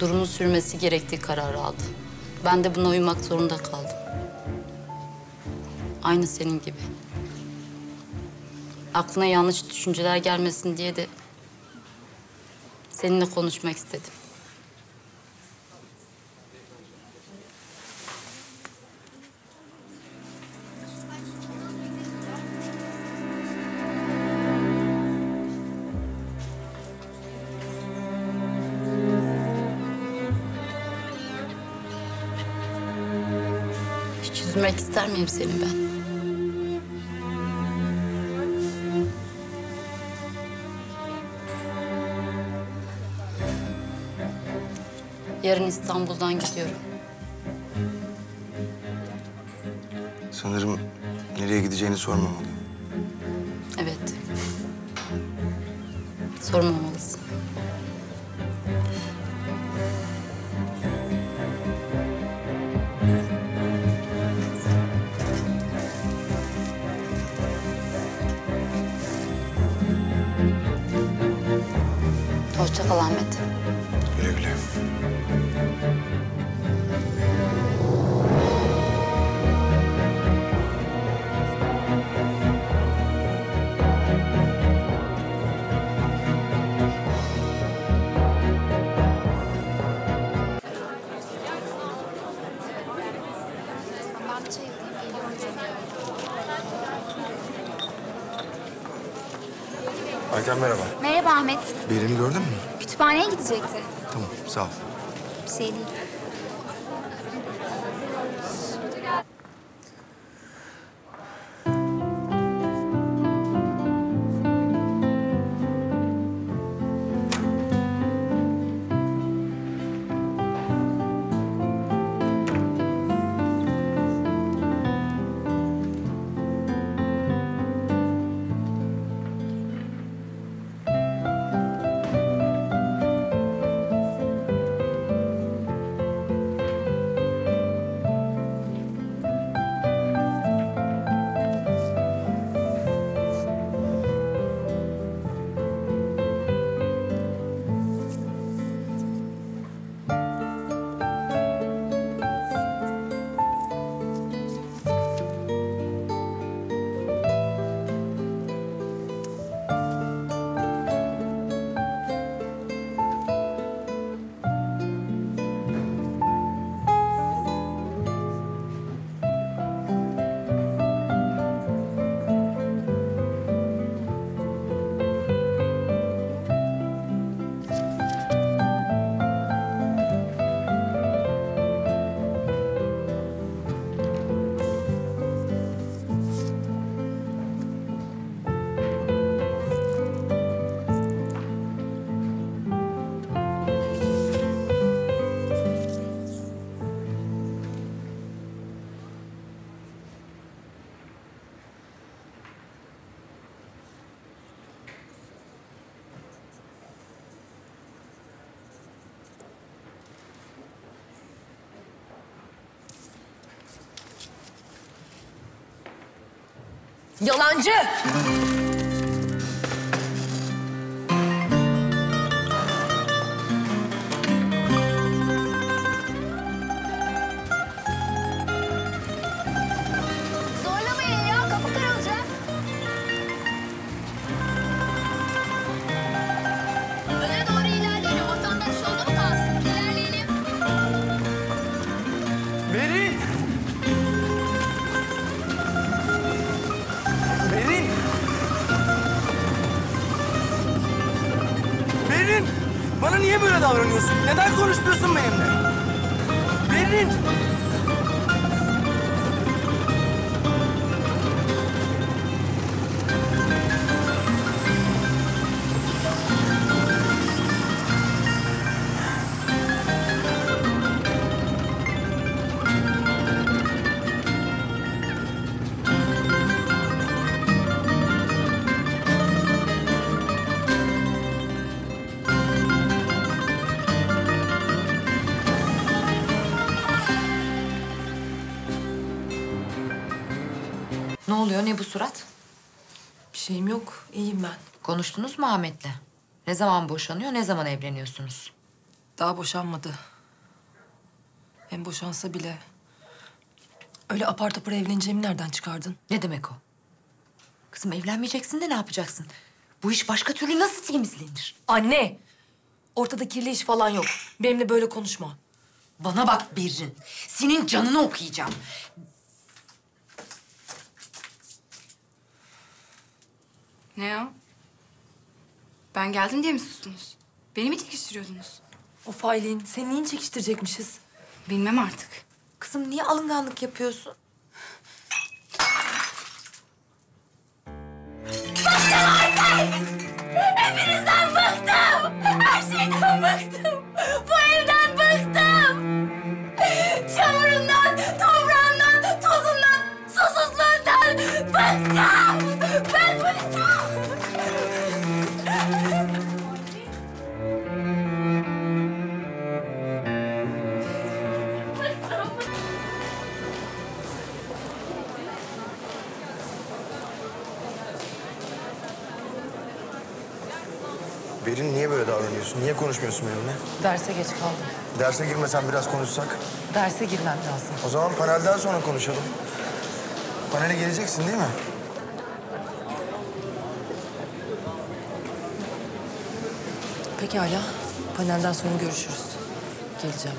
durumun sürmesi gerektiği kararı aldı. Ben de buna uymak zorunda kaldım. Aynı senin gibi. Aklına yanlış düşünceler gelmesin diye de seninle konuşmak istedim. Üzmek ister miyim seni ben? Yarın İstanbul'dan gidiyorum. Sanırım nereye gideceğini sormamalı. Evet. Sormamalısın. Hoşça kal Ahmet. Güle güle. Ayten merhaba. Merhaba Ahmet. Beril'i gördün mü? Kütüphaneye gidecekti. Tamam, sağ ol. Bir şey değil. 有狼你 Berin! Bana niye böyle davranıyorsun? Neden konuşmuyorsun benimle? Berin! Ne oluyor? Ne bu surat? Bir şeyim yok. İyiyim ben. Konuştunuz mu Ahmet'le? Ne zaman boşanıyor, ne zaman evleniyorsunuz? Daha boşanmadı. Hem boşansa bile... Öyle apar topar evleneceğimi nereden çıkardın? Ne demek o? Kızım evlenmeyeceksin de ne yapacaksın? Bu iş başka türlü nasıl temizlenir? Anne! Ortada kirli iş falan yok. Benimle böyle konuşma. Bana bak Birrin. Senin canını okuyacağım. Ne ya? Ben geldim diye mi sustunuz? Beni mi çekiştiriyordunuz? O failin seni niye çekiştirecekmişiz? Bilmem artık. Kızım niye alınganlık yapıyorsun? Hepinizden bıktım. Her şeyden bıktım. Bu evden bıktım. Çamurundan, toprağından, tozundan, susuzluğundan bıktım. Berin niye böyle davranıyorsun? Niye konuşmuyorsun benimle? Derse geç kaldım. Derse girmesen biraz konuşsak. Derse girmem lazım. O zaman panelden sonra konuşalım. Panele geleceksin değil mi? Pekala. Panelden sonra görüşürüz. Geleceğim.